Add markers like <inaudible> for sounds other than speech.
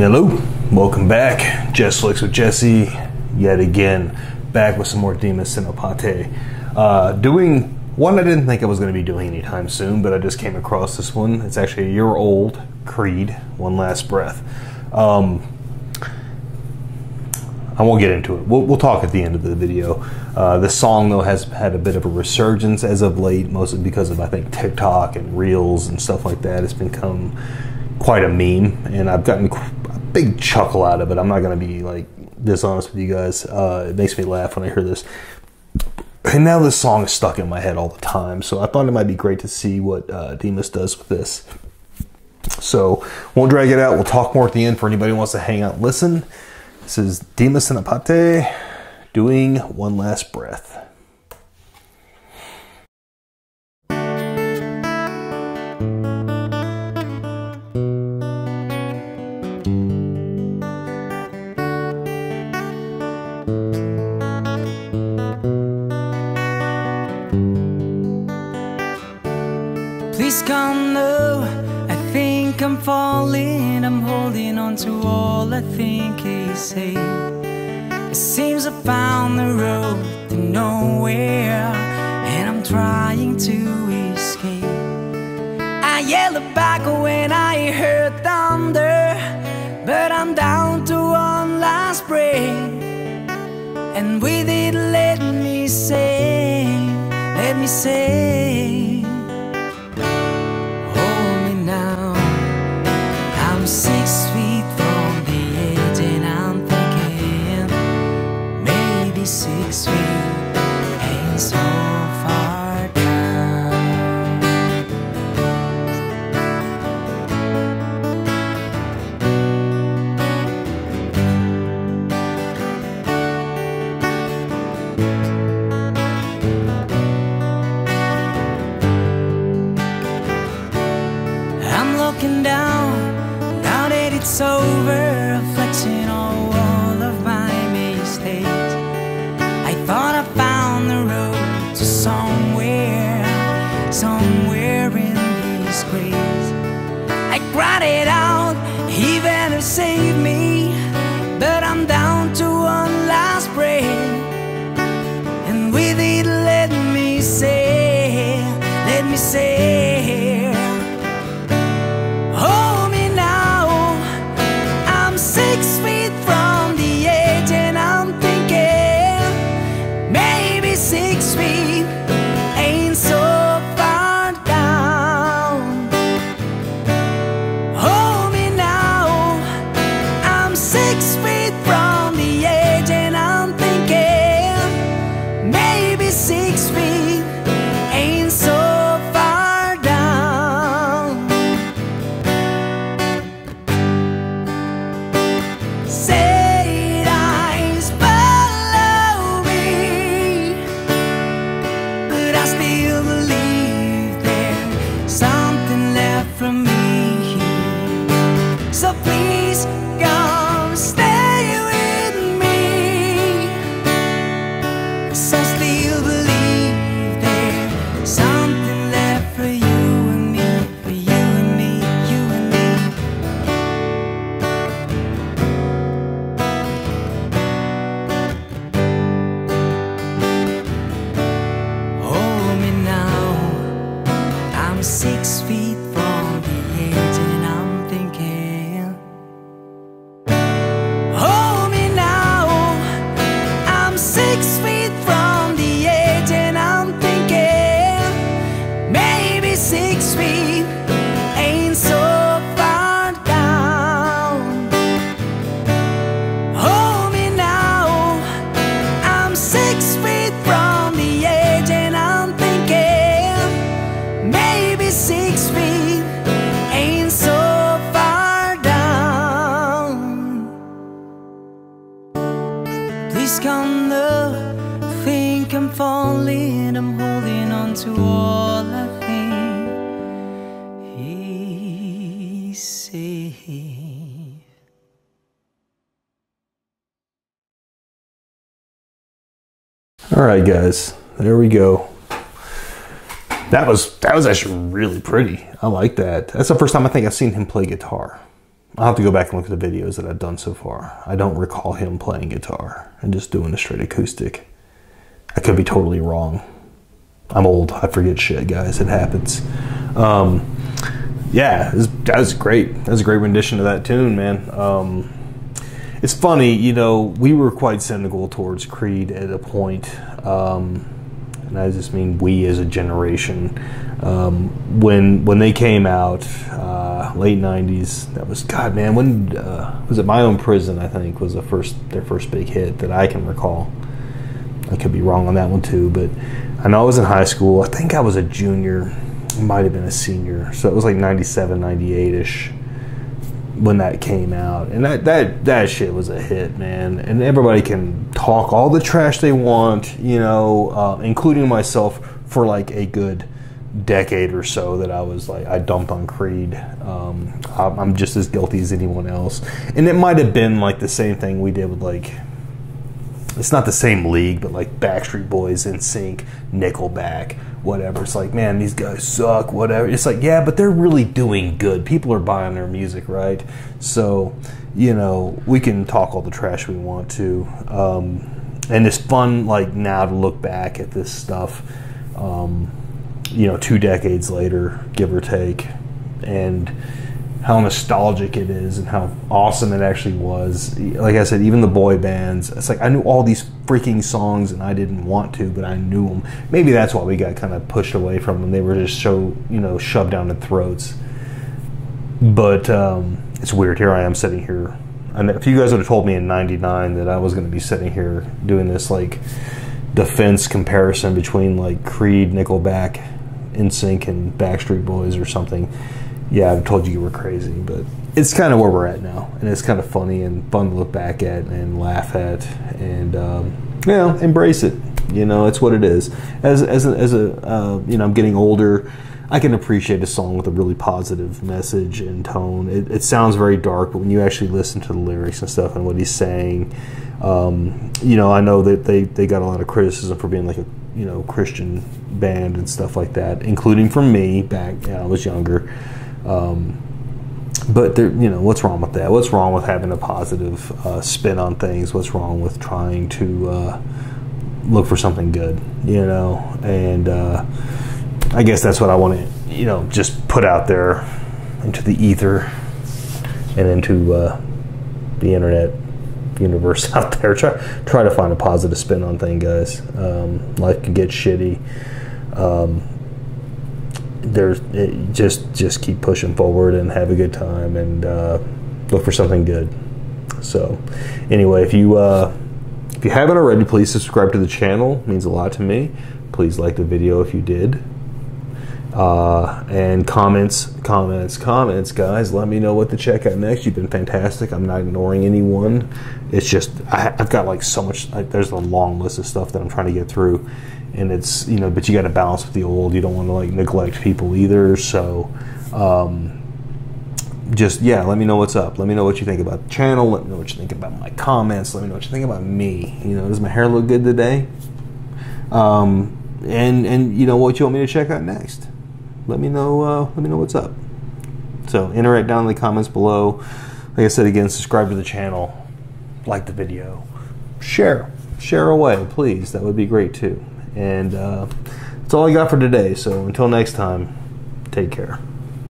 Hello, welcome back. Jessflix with Jesse, yet again, back with some more Dimas Senopati. Uh, doing one I didn't think I was going to be doing anytime soon, but I just came across this one. It's actually a year old, Creed, One Last Breath. Um, I won't get into it. We'll, we'll talk at the end of the video. Uh, the song, though, has had a bit of a resurgence as of late, mostly because of, I think, TikTok and Reels and stuff like that. It's become quite a meme, and I've gotten big chuckle out of it. I'm not going to be, like, dishonest with you guys. Uh, it makes me laugh when I hear this. And now this song is stuck in my head all the time, so I thought it might be great to see what uh, Dimas does with this. So, won't drag it out. We'll talk more at the end for anybody who wants to hang out and listen. This is Dimas Senopati doing One Last Breath. I think he said. It seems I found the road to nowhere, and I'm trying to escape. I yelled back when I heard thunder, but I'm down to one last breath. And with it, let me say, let me say, so far somewhere in disgrace. I cried it out, even to save me, but I'm down to one last breath. Sad All right, guys, there we go. That was that was actually really pretty. I like that. That's the first time I think I've seen him play guitar. I'll have to go back and look at the videos that I've done so far. I don't recall him playing guitar and just doing a straight acoustic. I could be totally wrong. I'm old. I forget shit, guys. It happens. Um, yeah, was, that was great. That was a great rendition of that tune, man. Um, it's funny, you know, we were quite cynical towards Creed at a point. Um, and I just mean we as a generation. Um, when when they came out, uh, late '90s, that was God, man. When uh, was it? My own prison, I think, was the first their first big hit that I can recall. I could be wrong on that one too, but I know I was in high school. I think I was a junior, might have been a senior, so it was like '97, '98 ish when that came out, and that that that shit was a hit, man. And everybody can talk all the trash they want, you know, uh, including myself for like a good decade or so that I was like I dumped on Creed. Um, I'm just as guilty as anyone else, and it might have been like the same thing we did with like. It's not the same league, but like Backstreet Boys, NSYNC, Nickelback, whatever. It's like, man, these guys suck, whatever. It's like, yeah, but they're really doing good. People are buying their music, right? So, you know, we can talk all the trash we want to. Um, and it's fun, like, now to look back at this stuff, um, you know, two decades later, give or take. And, how nostalgic it is and how awesome it actually was. Like I said, even the boy bands, it's like I knew all these freaking songs and I didn't want to, but I knew them. Maybe that's why we got kind of pushed away from them. They were just so, you know, shoved down the throats. But um, it's weird. Here I am sitting here. And if you guys would have told me in 99 that I was going to be sitting here doing this, like, defense comparison between, like, Creed, Nickelback, NSYNC, and Backstreet Boys or something yeah, I've told you you were crazy, but it's kind of where we're at now, and it's kind of funny and fun to look back at and laugh at, and um, you know, embrace it. You know, it's what it is. As as a, as a uh, you know, I'm getting older. I can appreciate a song with a really positive message and tone. It, it, sounds very dark, but when you actually listen to the lyrics and stuff and what he's saying, um, you know, I know that they, they got a lot of criticism for being like a you know Christian band and stuff like that, including from me back when I was younger. Um, but there, you know, what's wrong with that? What's wrong with having a positive uh, spin on things? What's wrong with trying to uh, look for something good? You know, and uh, I guess that's what I want to, you know, just put out there into the ether and into uh, the internet universe <laughs> out there. Try try to find a positive spin on things, guys. Um, life can get shitty. Um, there's it, just just keep pushing forward and have a good time and uh, look for something good. So, anyway, if you uh, if you haven't already, please subscribe to the channel. It means a lot to me. Please like the video if you did. Uh, and comments, comments, comments, guys. Let me know what to check out next. You've been fantastic. I'm not ignoring anyone. It's just I, have got like so much. Like, there's a long list of stuff that I'm trying to get through, and it's you know, but you got to balance with the old. You don't want to like neglect people either. So, um, just yeah, let me know what's up. Let me know what you think about the channel. Let me know what you think about my comments. Let me know what you think about me. You know, does my hair look good today? Um, and and you know what you want me to check out next. Let me know. Uh, let me know what's up. So interact down in the comments below. Like I said again, subscribe to the channel, like the video, share, share away, please. That would be great too. And uh, that's all I got for today. So until next time, take care.